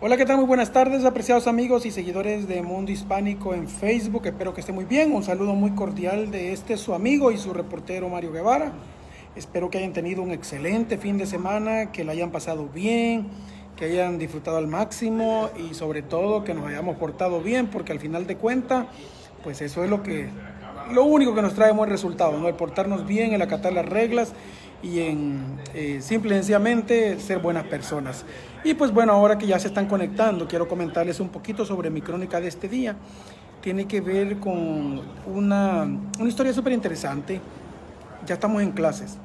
Hola, ¿qué tal? Muy buenas tardes, apreciados amigos y seguidores de Mundo Hispánico en Facebook. Espero que esté muy bien. Un saludo muy cordial de este su amigo y su reportero Mario Guevara. Espero que hayan tenido un excelente fin de semana, que lo hayan pasado bien, que hayan disfrutado al máximo y sobre todo que nos hayamos portado bien, porque al final de cuentas, pues eso es lo que lo único que nos trae buen resultado, ¿no? El portarnos bien, el acatar las reglas y en eh, simple y sencillamente ser buenas personas. Y pues bueno, ahora que ya se están conectando, quiero comentarles un poquito sobre mi crónica de este día. Tiene que ver con una, una historia súper interesante. Ya estamos en clases.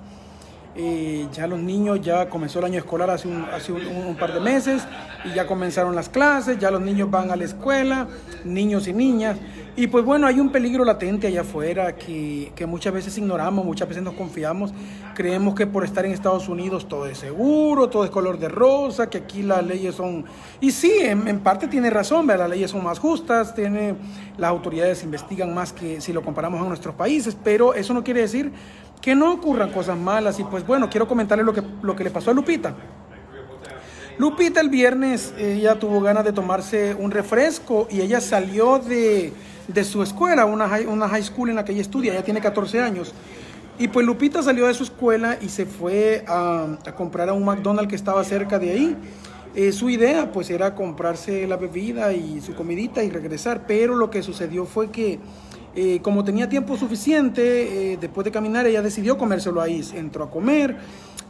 Eh, ya los niños, ya comenzó el año escolar hace, un, hace un, par de meses y ya comenzaron las clases, ya los niños van a la escuela, niños y niñas. Y pues bueno, hay un peligro latente allá afuera que, que, muchas veces ignoramos, muchas veces nos confiamos, creemos que por estar en Estados Unidos todo es seguro, todo es color de rosa, que aquí las leyes son... Y sí, en, en parte tiene razón, las leyes son más justas, tiene, las autoridades investigan más que si lo comparamos a nuestros países, pero eso no quiere decir que no ocurran cosas malas. Y pues bueno, quiero comentarle lo que, lo que le pasó a Lupita. Lupita el viernes, ella tuvo ganas de tomarse un refresco y ella salió de, de su escuela, una high, una high school en la que ella estudia, ella tiene 14 años. Y pues Lupita salió de su escuela y se fue a, comprar a un McDonald's que estaba cerca de ahí. Eh, su idea pues era comprarse la bebida y su comidita y regresar, pero lo que sucedió fue que eh, como tenía tiempo suficiente, eh, después de caminar, ella decidió comérselo ahí. Entró a comer.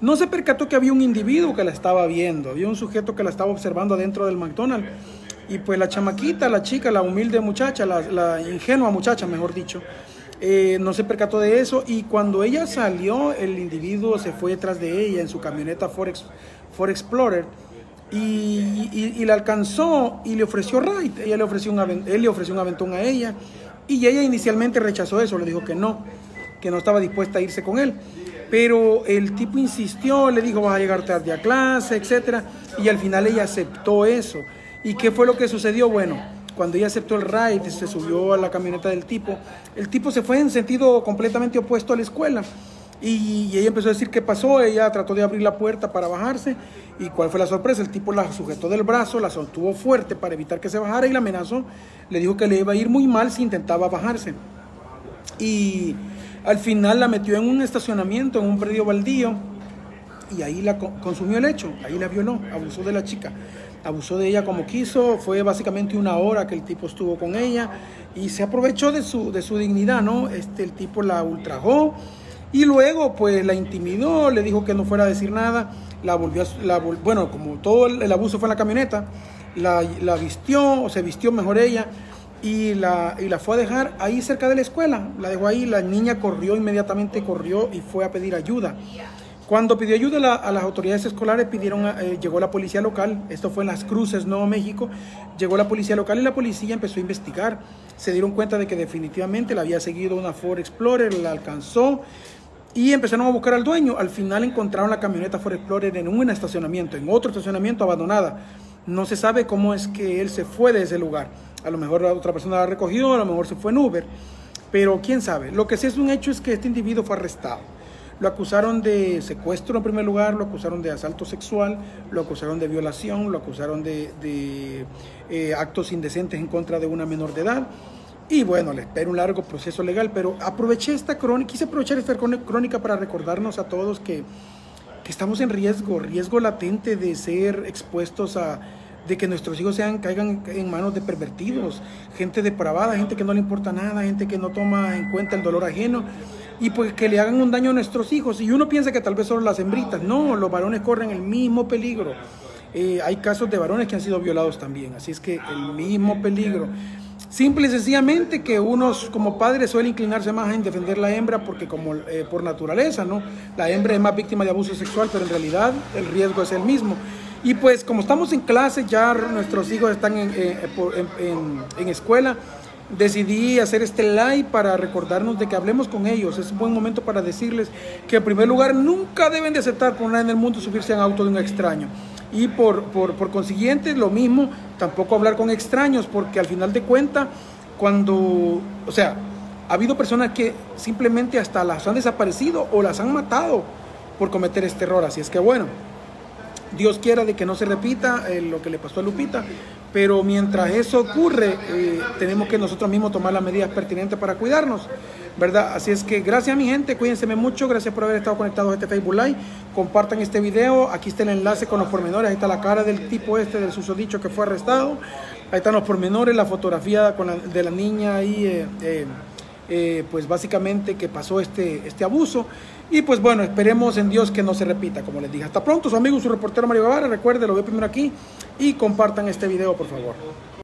No se percató que había un individuo que la estaba viendo. Había un sujeto que la estaba observando adentro del McDonald's. Y pues la chamaquita, la chica, la humilde muchacha, la, ingenua muchacha, mejor dicho, eh, no se percató de eso. Y cuando ella salió, el individuo se fue detrás de ella en su camioneta Ford, Explorer. Y, y, la alcanzó y le ofreció ride. Ella le ofreció un, él le ofreció un aventón a ella. Y ella inicialmente rechazó eso, le dijo que no, que no estaba dispuesta a irse con él. Pero el tipo insistió, le dijo vas a llegar tarde a clase, etc. Y al final ella aceptó eso. ¿Y qué fue lo que sucedió? Bueno, cuando ella aceptó el ride, se subió a la camioneta del tipo, el tipo se fue en sentido completamente opuesto a la escuela. Y, ella empezó a decir qué pasó, ella trató de abrir la puerta para bajarse y cuál fue la sorpresa, el tipo la sujetó del brazo, la sostuvo fuerte para evitar que se bajara y la amenazó, le dijo que le iba a ir muy mal si intentaba bajarse. Y al final la metió en un estacionamiento, en un predio baldío y ahí la consumió el hecho, ahí la violó, abusó de la chica, abusó de ella como quiso, fue básicamente una hora que el tipo estuvo con ella y se aprovechó de su, de su dignidad, ¿no? Este, el tipo la ultrajó y luego, pues la intimidó, le dijo que no fuera a decir nada, la volvió, la, bueno, como todo el, abuso fue en la camioneta, la, la, vistió, o se vistió mejor ella, y la, y la fue a dejar ahí cerca de la escuela. La dejó ahí, la niña corrió, inmediatamente corrió y fue a pedir ayuda. Cuando pidió ayuda a, las autoridades escolares, pidieron, eh, llegó la policía local, esto fue en Las Cruces, Nuevo México, llegó la policía local y la policía empezó a investigar. Se dieron cuenta de que definitivamente la había seguido una Ford Explorer, la alcanzó, y empezaron a buscar al dueño. Al final encontraron la camioneta Ford Explorer en un estacionamiento, en otro estacionamiento abandonada. No se sabe cómo es que él se fue de ese lugar. A lo mejor otra persona la recogió, a lo mejor se fue en Uber. Pero quién sabe. Lo que sí es un hecho es que este individuo fue arrestado. Lo acusaron de secuestro en primer lugar, lo acusaron de asalto sexual, lo acusaron de violación, lo acusaron de, eh, actos indecentes en contra de una menor de edad. Y bueno, le espero un largo proceso legal, pero aproveché esta crónica, quise aprovechar esta crónica para recordarnos a todos que, que estamos en riesgo, riesgo latente de ser expuestos a, de que nuestros hijos sean, caigan en manos de pervertidos, gente depravada, gente que no le importa nada, gente que no toma en cuenta el dolor ajeno y pues que le hagan un daño a nuestros hijos. Y uno piensa que tal vez solo las hembritas, no, los varones corren el mismo peligro. Eh, hay casos de varones que han sido violados también, así es que el mismo peligro. Simple y sencillamente que unos como padres suele inclinarse más en defender la hembra porque como eh, por naturaleza, ¿no? La hembra es más víctima de abuso sexual, pero en realidad el riesgo es el mismo. Y pues como estamos en clase, ya nuestros hijos están en, eh, en, escuela, decidí hacer este live para recordarnos de que hablemos con ellos. Es un buen momento para decirles que en primer lugar nunca deben de aceptar por nada en el mundo subirse en auto de un extraño y por, por, por, consiguiente lo mismo, tampoco hablar con extraños, porque al final de cuentas, cuando, o sea, ha habido personas que simplemente hasta las han desaparecido o las han matado por cometer este error, así es que bueno, Dios quiera de que no se repita eh, lo que le pasó a Lupita, pero mientras eso ocurre, eh, tenemos que nosotros mismos tomar las medidas pertinentes para cuidarnos, ¿verdad? Así es que gracias mi gente, cuídense mucho, gracias por haber estado conectados a este Facebook Live, compartan este video, aquí está el enlace con los pormenores, ahí está la cara del tipo este del susodicho que fue arrestado, ahí están los pormenores, la fotografía de la niña ahí. Eh, eh, pues básicamente que pasó este, este abuso. Y pues bueno, esperemos en Dios que no se repita, como les dije. Hasta pronto, su amigo, su reportero Mario Guevara. Recuerde, lo veo primero aquí y compartan este video, por favor.